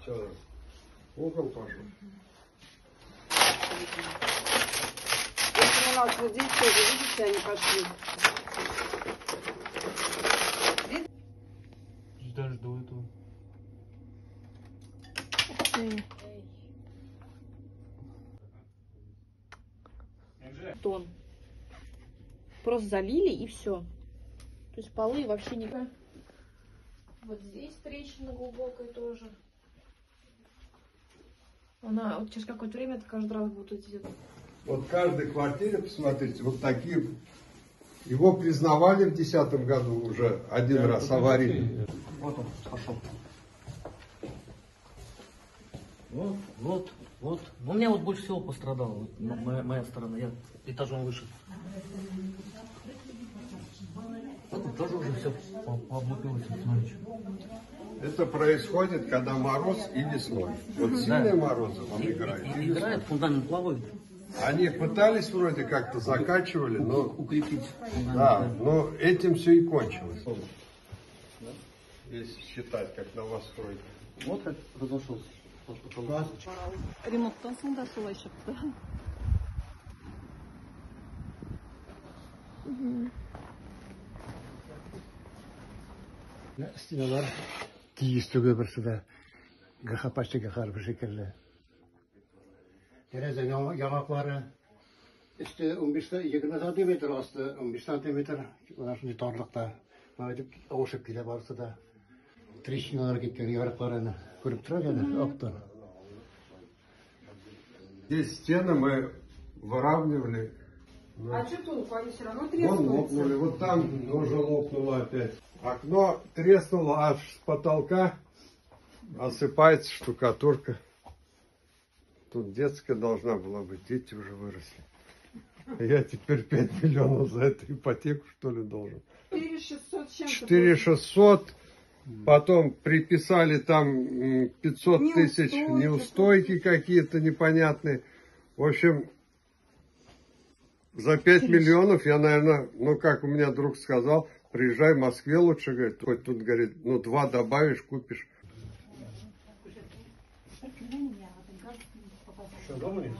Все. Угол пошел. Если у нас вот здесь тоже, видите, они пошли. Ждешь до этого. Тон. Просто залили и все. То есть полы вообще не... Вот здесь трещина глубокая тоже. Она вот через какое-то время это каждый раз будет идти. Вот в каждой квартире, посмотрите, вот такие. Его признавали в 2010 году уже один раз аварийный. Вот он пошел. Вот, вот, вот. У меня вот больше всего пострадала вот, моя, моя сторона. Я этажом выше. Вот тоже уже все облупилось. Это происходит, когда мороз и весной. Вот сильные морозы он играет. и весной. Играет, фундамент плавает. Они пытались вроде как-то закачивали, но Укрепить да, но этим все и кончилось. Если считать, как новостройка. Вот как разошелся. Ремонттан соң да солай шықты стеналар тиістігі бірсіде гахапачтыға қарбы шекерлі. Терезе яңаклары үсті 15-20 сантиметр, асты 15 сантиметр. Олар шындай тарлықта. Ауышып келе барсы да. Кеткен ярықларын көріп тұрады әлі, оптан. Здесь стены мы выравнивали. а что толку они все равно Вон лопнули, вот там тоже лопнуло опять. Окно треснуло аж с потолка, осыпается штукатурка. Тут детская должна была быть, дети уже выросли. Я теперь 5 миллионов за эту ипотеку, что ли, должен. 4600 с чем-то 4 600, потом приписали там м, 500 тысяч Неустойки. неустойки какие-то непонятные. В общем, за 5 миллионов я, наверное, ну как у меня друг сказал, приезжай в Москве лучше, говорит, хоть тут, говорит, ну два добавишь, купишь. Все, добрый?